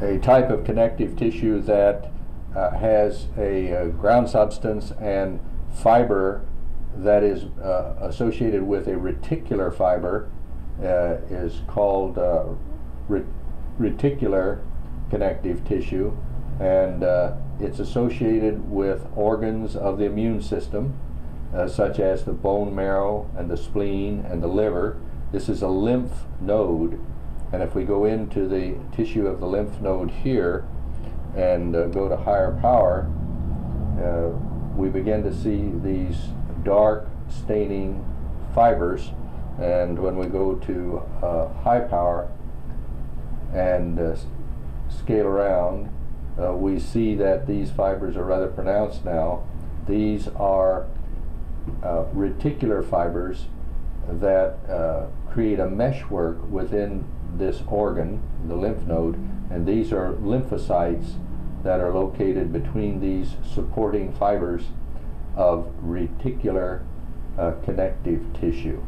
a type of connective tissue that uh, has a uh, ground substance and fiber that is uh, associated with a reticular fiber uh, is called uh, re- reticular connective tissue, and uh, it's associated with organs of the immune system, such as the bone marrow and the spleen and the liver. This is a lymph node, and if we go into the tissue of the lymph node here and uh, go to higher power, uh, we begin to see these dark staining fibers. And when we go to uh, high power and uh, scale around, uh, we see that these fibers are rather pronounced now. These are uh, reticular fibers that create a meshwork within this organ, the lymph node, and these are lymphocytes that are located between these supporting fibers of reticular uh, connective tissue.